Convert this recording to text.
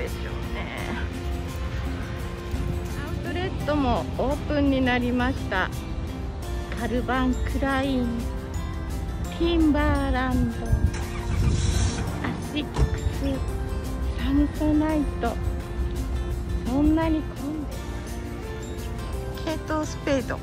でしょうね。アウトレットもオープンになりました。カルバンクラインティンバーランドアシックスサムソナイト。そんなに混んでる。系統スペード。